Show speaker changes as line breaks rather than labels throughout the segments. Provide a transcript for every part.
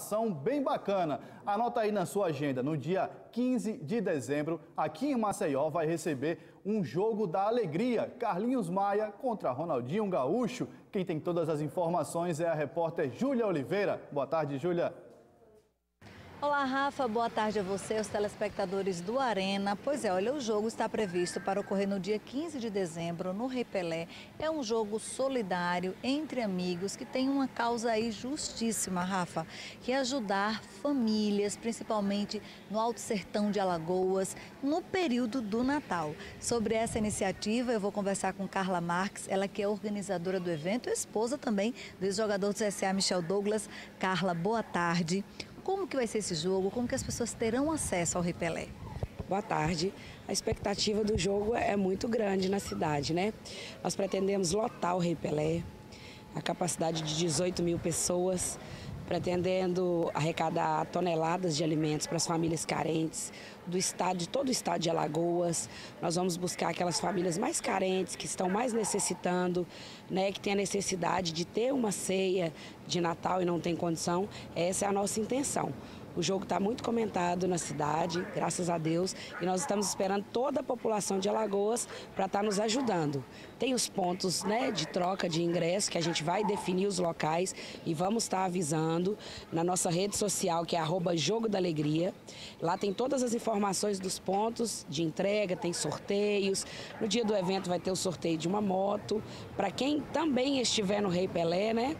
ação bem bacana. Anota aí na sua agenda, no dia 15 de dezembro, aqui em Maceió, vai receber um jogo da alegria. Carlinhos Maia contra Ronaldinho Gaúcho. Quem tem todas as informações é a repórter Júlia Oliveira. Boa tarde, Júlia.
Olá, Rafa. Boa tarde a você, aos telespectadores do Arena. Pois é, olha, o jogo está previsto para ocorrer no dia 15 de dezembro, no Rei Pelé. É um jogo solidário entre amigos que tem uma causa aí justíssima, Rafa, que é ajudar famílias, principalmente no Alto Sertão de Alagoas, no período do Natal. Sobre essa iniciativa, eu vou conversar com Carla Marques, ela que é organizadora do evento, esposa também do ex-jogador do CSA Michel Douglas. Carla, boa tarde. Como que vai ser esse jogo? Como que as pessoas terão acesso ao Repelé?
Boa tarde. A expectativa do jogo é muito grande na cidade, né? Nós pretendemos lotar o Repelé, a capacidade de 18 mil pessoas pretendendo arrecadar toneladas de alimentos para as famílias carentes do estado, de todo o estado de Alagoas. Nós vamos buscar aquelas famílias mais carentes, que estão mais necessitando, né, que têm a necessidade de ter uma ceia de Natal e não tem condição. Essa é a nossa intenção. O jogo está muito comentado na cidade, graças a Deus, e nós estamos esperando toda a população de Alagoas para estar tá nos ajudando. Tem os pontos né, de troca de ingresso, que a gente vai definir os locais e vamos estar tá avisando na nossa rede social, que é arroba Jogo da Alegria. Lá tem todas as informações dos pontos de entrega, tem sorteios. No dia do evento vai ter o sorteio de uma moto, para quem também estiver no Rei Pelé, né?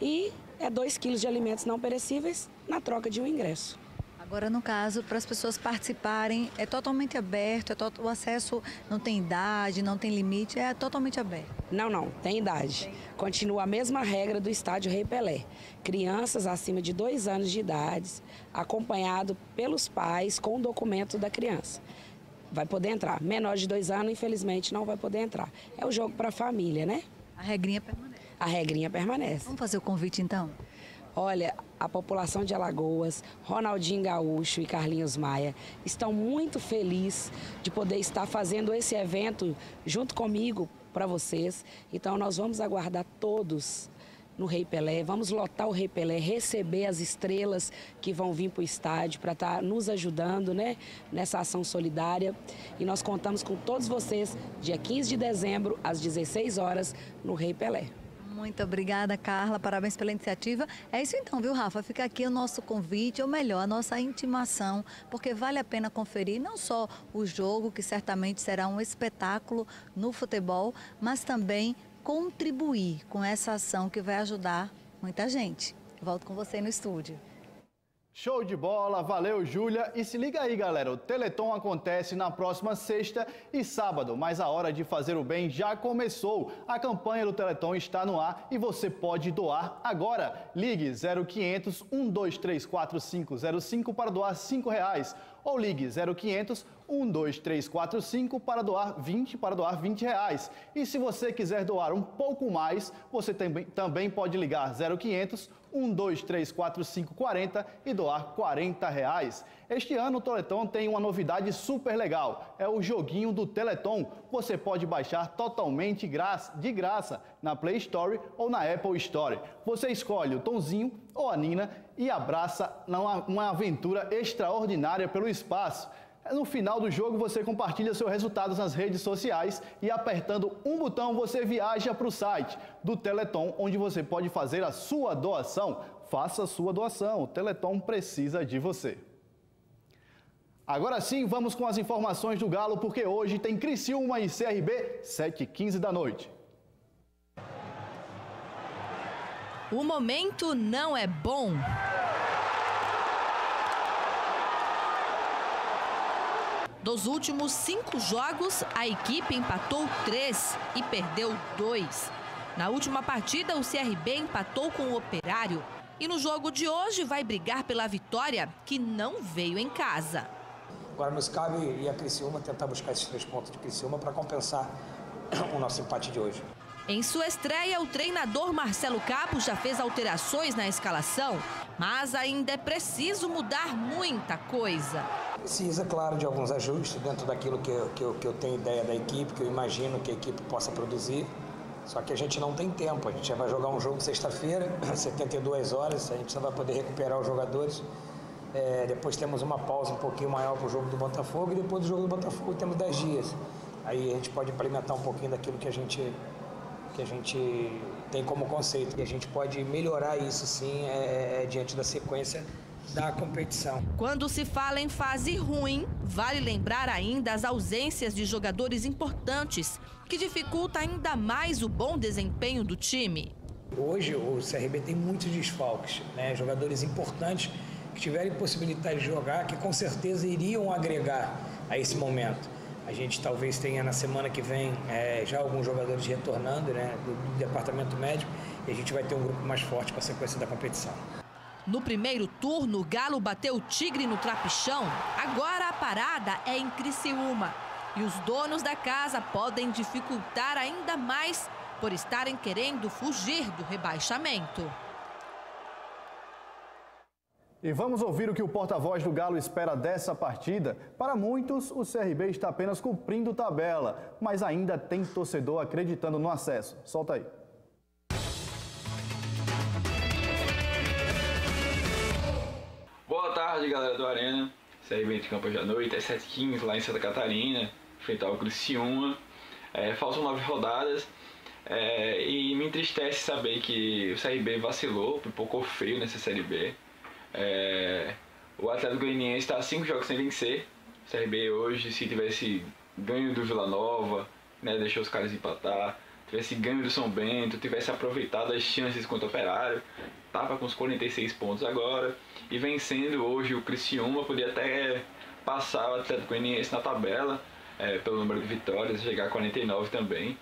E é 2 quilos de alimentos não perecíveis na troca de um ingresso.
Agora, no caso, para as pessoas participarem, é totalmente aberto, é to... o acesso não tem idade, não tem limite, é totalmente aberto.
Não, não, tem idade. Tem. Continua a mesma regra do estádio Rei Pelé. Crianças acima de dois anos de idade, acompanhado pelos pais com o documento da criança. Vai poder entrar. Menor de dois anos, infelizmente, não vai poder entrar. É o jogo para a família, né?
A regrinha permanece
a regrinha permanece.
Vamos fazer o convite então?
Olha, a população de Alagoas, Ronaldinho Gaúcho e Carlinhos Maia estão muito felizes de poder estar fazendo esse evento junto comigo para vocês. Então nós vamos aguardar todos no Rei Pelé, vamos lotar o Rei Pelé, receber as estrelas que vão vir para o estádio para estar tá nos ajudando né, nessa ação solidária. E nós contamos com todos vocês dia 15 de dezembro, às 16 horas, no Rei Pelé.
Muito obrigada, Carla. Parabéns pela iniciativa. É isso então, viu, Rafa? Fica aqui o nosso convite, ou melhor, a nossa intimação, porque vale a pena conferir não só o jogo, que certamente será um espetáculo no futebol, mas também contribuir com essa ação que vai ajudar muita gente. Volto com você no estúdio.
Show de bola, valeu Júlia. E se liga aí, galera, o Teleton acontece na próxima sexta e sábado, mas a hora de fazer o bem já começou. A campanha do Teleton está no ar e você pode doar agora. Ligue 0500 1234 para doar R$ reais ou ligue 0500 12345 para doar 20 para doar 20 reais. E se você quiser doar um pouco mais, você também, também pode ligar 0500 1234 e doar 40 reais. Este ano o Teleton tem uma novidade super legal, é o joguinho do Teleton. Você pode baixar totalmente de graça na Play Store ou na Apple Store. Você escolhe o Tonzinho ou a Nina e abraça uma aventura extraordinária pelo espaço. No final do jogo, você compartilha seus resultados nas redes sociais e apertando um botão você viaja para o site do Teleton, onde você pode fazer a sua doação. Faça a sua doação, o Teleton precisa de você. Agora sim, vamos com as informações do Galo, porque hoje tem Criciúma e CRB, 7h15 da noite.
O momento não é bom. Dos últimos cinco jogos, a equipe empatou três e perdeu dois. Na última partida, o CRB empatou com o Operário. E no jogo de hoje vai brigar pela vitória que não veio em casa.
Agora nos cabe e a Criciúma tentar buscar esses três pontos de Criciúma para compensar o nosso empate de hoje.
Em sua estreia, o treinador Marcelo Capo já fez alterações na escalação, mas ainda é preciso mudar muita coisa.
Precisa, claro, de alguns ajustes dentro daquilo que eu, que eu, que eu tenho ideia da equipe, que eu imagino que a equipe possa produzir. Só que a gente não tem tempo, a gente já vai jogar um jogo sexta-feira, 72 horas, a gente não vai poder recuperar os jogadores. É, depois temos uma pausa um pouquinho maior para o jogo do Botafogo e depois do jogo do Botafogo temos 10 dias. Aí a gente pode implementar um pouquinho daquilo que a gente, que a gente tem como conceito. E a gente pode melhorar isso sim é, é, diante da sequência da competição.
Quando se fala em fase ruim, vale lembrar ainda as ausências de jogadores importantes, que dificulta ainda mais o bom desempenho do time.
Hoje o CRB tem muitos desfalques, né? jogadores importantes que tiverem possibilidade de jogar, que com certeza iriam agregar a esse momento. A gente talvez tenha na semana que vem é, já alguns jogadores retornando né, do, do departamento médico e a gente vai ter um grupo mais forte para a sequência da competição.
No primeiro turno, o Galo bateu o Tigre no trapichão. Agora a parada é em Criciúma. E os donos da casa podem dificultar ainda mais por estarem querendo fugir do rebaixamento.
E vamos ouvir o que o porta-voz do Galo espera dessa partida. Para muitos, o CRB está apenas cumprindo tabela, mas ainda tem torcedor acreditando no acesso. Solta aí.
Boa tarde, galera do Arena. CRB de Campo à noite, é 7h15 lá em Santa Catarina, enfrentar o Criciúma. É, faltam nove rodadas é, e me entristece saber que o CRB vacilou, pipocou feio nessa Série B. É, o Atlético Goianiense está cinco jogos sem vencer. O CRB hoje, se tivesse ganho do Vila Nova, né, deixou os caras empatar, tivesse ganho do São Bento, tivesse aproveitado as chances contra o Operário, tava com os 46 pontos agora e vencendo hoje o Criciúma, podia até passar o Atlético Goianiense na tabela é, pelo número de vitórias, chegar a 49 também.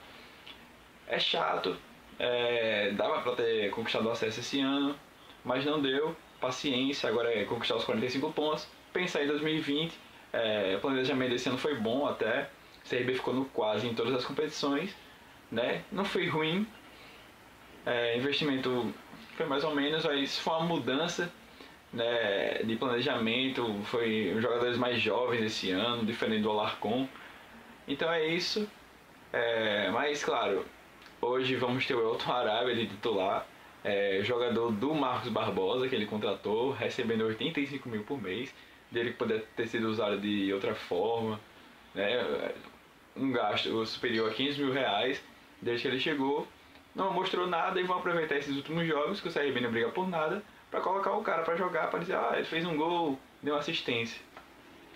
É chato, é, dava para ter conquistado o acesso esse ano, mas não deu paciência, agora é conquistar os 45 pontos, pensar em 2020, é, o planejamento desse ano foi bom até, o CRB ficou no quase em todas as competições, né? não foi ruim, é, investimento foi mais ou menos, mas foi uma mudança né, de planejamento, foi os jogadores mais jovens esse ano, diferente do Alarcon, então é isso, é, mas claro, hoje vamos ter o Elton Arábia de titular, é, jogador do Marcos Barbosa, que ele contratou, recebendo 85 mil por mês, dele poder ter sido usado de outra forma, né? um gasto superior a 15 mil reais desde que ele chegou. Não mostrou nada e vão aproveitar esses últimos jogos, que o CRB não briga por nada, para colocar o cara para jogar, para dizer, ah, ele fez um gol, deu assistência.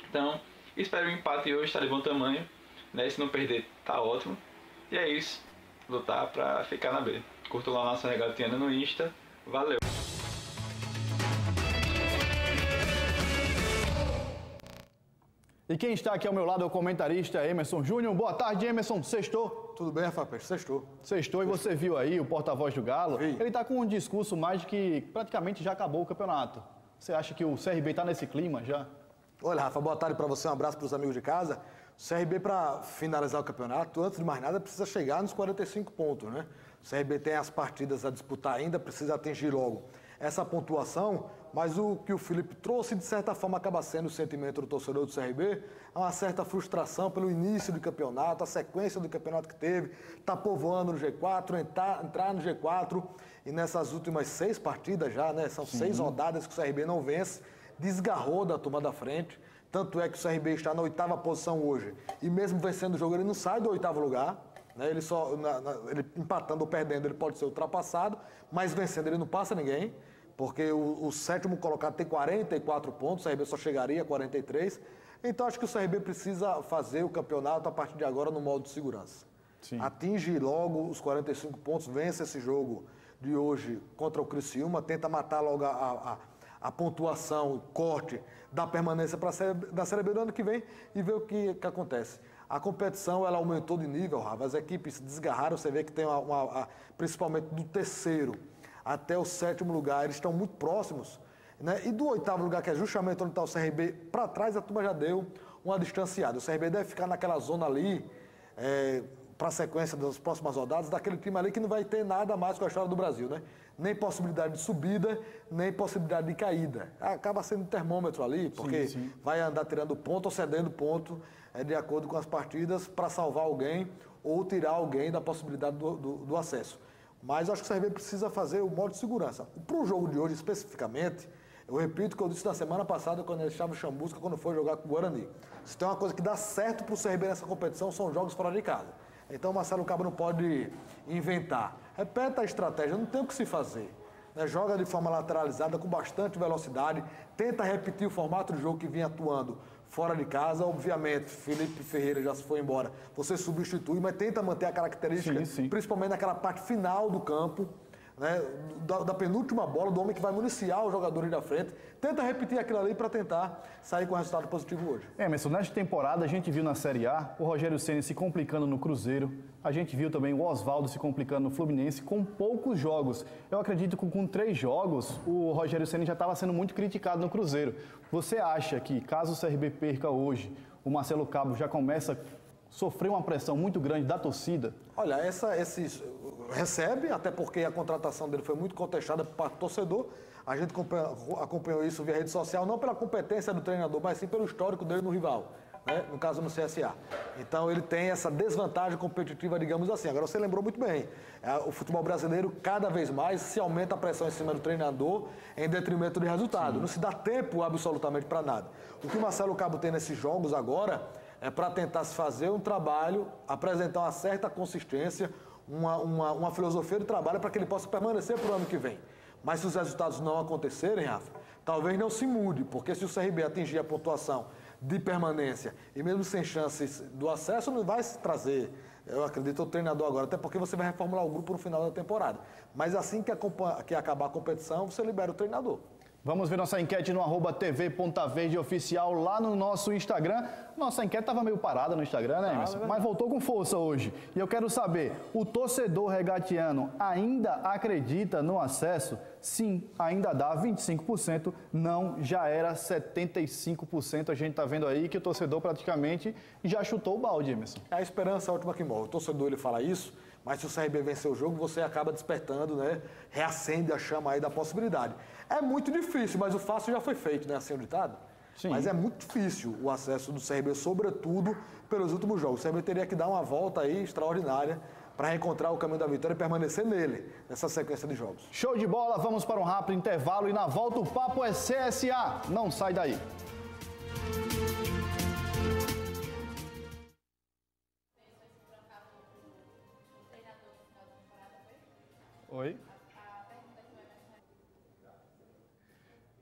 Então, espero o um empate hoje, está de bom tamanho. Né? Se não perder, tá ótimo. E é isso, lutar para ficar na B. Curta lá a nossa regatinha no Insta. Valeu!
E quem está aqui ao meu lado é o comentarista Emerson Júnior. Boa tarde, Emerson. Sextou?
Tudo bem, Rafael Peixe? Sextou.
Sextou. E você viu aí o porta-voz do Galo?
Vi.
Ele está com um discurso mais de que praticamente já acabou o campeonato. Você acha que o CRB está nesse clima já?
Olha, Rafa, boa tarde para você. Um abraço para os amigos de casa. O CRB, para finalizar o campeonato, antes de mais nada, precisa chegar nos 45 pontos, né? O CRB tem as partidas a disputar ainda, precisa atingir logo essa pontuação, mas o que o Felipe trouxe, de certa forma, acaba sendo o sentimento do torcedor do CRB, uma certa frustração pelo início do campeonato, a sequência do campeonato que teve, está povoando no G4, entrar, entrar no G4, e nessas últimas seis partidas já, né, são Sim. seis rodadas que o CRB não vence, desgarrou da turma da frente, tanto é que o CRB está na oitava posição hoje, e mesmo vencendo o jogo, ele não sai do oitavo lugar, né? Ele só, na, na, ele empatando ou perdendo, ele pode ser ultrapassado, mas vencendo ele não passa ninguém, porque o, o sétimo colocado tem 44 pontos, o CRB só chegaria a 43. Então acho que o CRB precisa fazer o campeonato a partir de agora no modo de segurança. Sim. Atinge logo os 45 pontos, vence esse jogo de hoje contra o Criciúma, tenta matar logo a, a, a pontuação, o corte da permanência para da Série B do ano que vem e ver o que, que acontece. A competição ela aumentou de nível, Rafa. As equipes se desgarraram, você vê que tem uma, uma, uma, principalmente do terceiro até o sétimo lugar, eles estão muito próximos. Né? E do oitavo lugar, que é justamente onde está o CRB, para trás a turma já deu uma distanciada. O CRB deve ficar naquela zona ali, é, para a sequência das próximas rodadas, daquele time ali que não vai ter nada mais com a história do Brasil, né? Nem possibilidade de subida, nem possibilidade de caída. Acaba sendo um termômetro ali, porque sim, sim. vai andar tirando ponto ou cedendo ponto é, de acordo com as partidas para salvar alguém ou tirar alguém da possibilidade do, do, do acesso. Mas acho que o CRB precisa fazer o modo de segurança. Para o jogo de hoje especificamente, eu repito o que eu disse na semana passada, quando ele estava o Chambusca, quando foi jogar com o Guarani. Se tem uma coisa que dá certo para o CRB nessa competição, são jogos fora de casa. Então o Marcelo Cabo não pode inventar. Repeta a estratégia, não tem o que se fazer. Né? Joga de forma lateralizada, com bastante velocidade, tenta repetir o formato de jogo que vinha atuando fora de casa. Obviamente, Felipe Ferreira já se foi embora. Você substitui, mas tenta manter a característica, sim, sim. principalmente naquela parte final do campo né, da, da, penúltima bola, do homem que vai municiar os jogadores da frente. Tenta repetir aquilo ali para tentar sair com resultado positivo hoje.
É, Emerson, nesta temporada a gente viu na Série A o Rogério Ceni se complicando no Cruzeiro, a gente viu também o Oswaldo se complicando no Fluminense com poucos jogos. Eu acredito que com três jogos o Rogério Ceni já estava sendo muito criticado no Cruzeiro. Você acha que caso o CRB perca hoje, o Marcelo Cabo já começa sofreu uma pressão muito grande da torcida?
Olha, essa, esses, recebe, até porque a contratação dele foi muito contestada para torcedor. A gente acompanhou isso via rede social, não pela competência do treinador, mas sim pelo histórico dele no rival. Né? no caso no CSA. Então ele tem essa desvantagem competitiva, digamos assim. Agora você lembrou muito bem, é, o futebol brasileiro cada vez mais se aumenta a pressão em cima do treinador em detrimento de resultado. Sim. Não se dá tempo absolutamente para nada. O que o Marcelo Cabo tem nesses jogos agora é para tentar se fazer um trabalho, apresentar uma certa consistência, uma, uma, uma filosofia de trabalho para que ele possa permanecer para o ano que vem. Mas se os resultados não acontecerem, Rafa, talvez não se mude, porque se o CRB atingir a pontuação de permanência e mesmo sem chances do acesso, não vai se trazer, eu acredito, o treinador agora, até porque você vai reformular o grupo no final da temporada. Mas assim que, que acabar a competição, você libera o treinador.
Vamos ver nossa enquete no arroba TV Ponta Verde Oficial lá no nosso Instagram. Nossa enquete estava meio parada no Instagram, né, Emerson? Mas voltou com força hoje. E eu quero saber, o torcedor regatiano ainda acredita no acesso? Sim, ainda dá 25%. Não, já era 75%. A gente está vendo aí que o torcedor praticamente já chutou o balde, Emerson.
É a esperança é última que morre. O torcedor ele fala isso, mas se o CRB vencer o jogo, você acaba despertando, né? Reacende a chama aí da possibilidade. É muito difícil, mas o fácil já foi feito, né? Assim o ditado. Sim. Mas é muito difícil o acesso do CRB, sobretudo pelos últimos jogos. O CRB teria que dar uma volta aí extraordinária para reencontrar o caminho da vitória e permanecer nele, nessa sequência de jogos.
Show de bola, vamos para um rápido intervalo e na volta o papo é CSA. Não sai daí.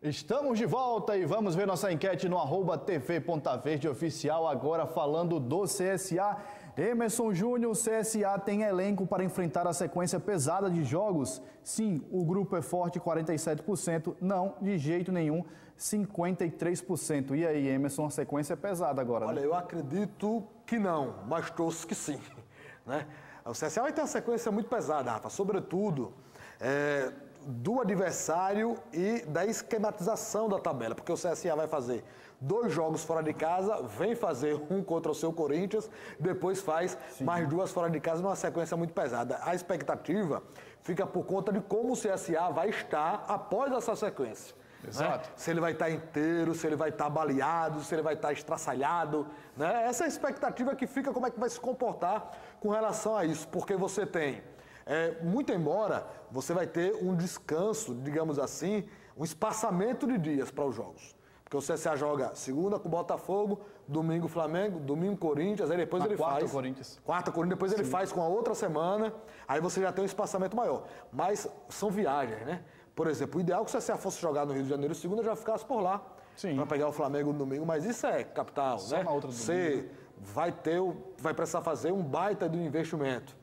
Estamos de volta e vamos ver nossa enquete no arroba TV Ponta Verde Oficial, agora falando do CSA. Emerson Júnior, o CSA tem elenco para enfrentar a sequência pesada de jogos? Sim, o grupo é forte, 47%. Não, de jeito nenhum, 53%. E aí, Emerson, a sequência é pesada agora,
né? Olha, eu acredito que não, mas trouxe que sim. Né? O CSA vai ter uma sequência muito pesada, Rafa, sobretudo... É do adversário e da esquematização da tabela, porque o CSA vai fazer dois jogos fora de casa, vem fazer um contra o seu Corinthians, depois faz Sim. mais duas fora de casa numa sequência muito pesada. A expectativa fica por conta de como o CSA vai estar após essa sequência. Né? Exato. Né? Se ele vai estar inteiro, se ele vai estar baleado, se ele vai estar estraçalhado. Né? Essa é a expectativa que fica como é que vai se comportar com relação a isso, porque você tem é, muito embora você vai ter um descanso, digamos assim, um espaçamento de dias para os jogos. Porque o CSA joga segunda com o Botafogo, domingo Flamengo, domingo Corinthians, aí depois Na ele quarta faz.
Corinthians.
Quarta Corinthians, depois Sim. ele faz com a outra semana, aí você já tem um espaçamento maior. Mas são viagens, né? Por exemplo, o ideal é que o CSA fosse jogar no Rio de Janeiro segunda já ficasse por lá. Para pegar o Flamengo no domingo, mas isso é capital, Só né? Na outra Você vai ter, vai precisar fazer um baita de um investimento.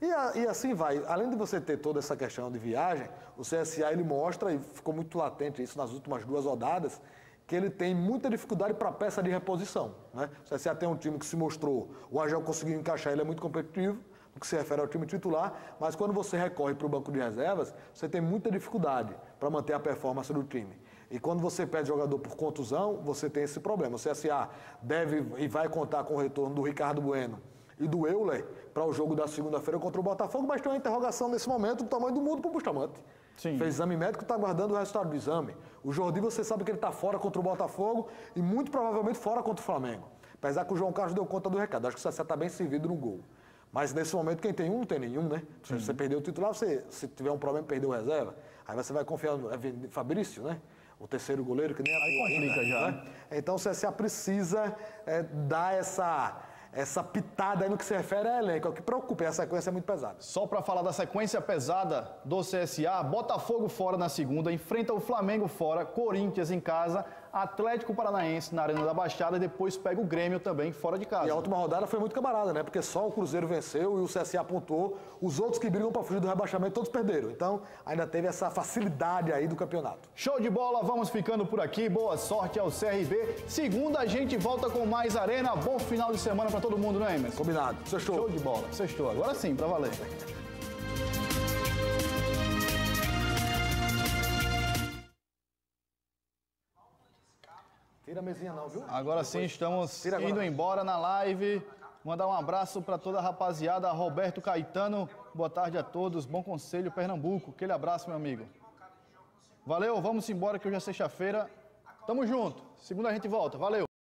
E, a, e, assim vai. Além de você ter toda essa questão de viagem, o CSA ele mostra, e ficou muito latente isso nas últimas duas rodadas, que ele tem muita dificuldade para peça de reposição. Né? O CSA tem um time que se mostrou, o Agel conseguiu encaixar, ele é muito competitivo, que se refere ao time titular, mas quando você recorre para o banco de reservas, você tem muita dificuldade para manter a performance do time. E quando você perde jogador por contusão, você tem esse problema. O CSA deve e vai contar com o retorno do Ricardo Bueno e do Euler para o jogo da segunda-feira contra o Botafogo, mas tem uma interrogação nesse momento do tamanho do mundo para o Bustamante. Sim. Fez exame médico e está aguardando o resultado do exame. O Jordi, você sabe que ele está fora contra o Botafogo e muito provavelmente fora contra o Flamengo. Apesar que o João Carlos deu conta do recado. Acho que o Sassá está bem servido no gol. Mas nesse momento quem tem um não tem nenhum, né? Se você perdeu o titular, você, se tiver um problema, perdeu o reserva. Aí você vai confiar no é Fabrício, né? O terceiro goleiro, que nem a
Aí complica já.
né? Então o CSA precisa é, dar essa, essa pitada aí no que se refere a elenco. É o que preocupa, a sequência é muito pesada.
Só para falar da sequência pesada do CSA, Botafogo fora na segunda, enfrenta o Flamengo fora, Corinthians em casa, Atlético Paranaense na Arena da Baixada e depois pega o Grêmio também fora de casa.
E a última rodada foi muito camarada, né? Porque só o Cruzeiro venceu e o CSA pontuou. Os outros que brigam para fugir do rebaixamento todos perderam. Então ainda teve essa facilidade aí do campeonato.
Show de bola, vamos ficando por aqui. Boa sorte ao CRB. Segunda a gente volta com mais Arena. Bom final de semana para todo mundo, né, Emerson?
Combinado. Sextou.
Show de bola. Sextou. Agora sim, para valer.
Tira a mesinha não, viu?
Agora sim, estamos
Tira agora.
indo embora na live. Mandar um abraço para toda a rapaziada. Roberto Caetano, boa tarde a todos. Bom conselho, Pernambuco. Aquele abraço, meu amigo. Valeu, vamos embora que hoje é sexta-feira. Tamo junto. Segunda a gente volta. Valeu.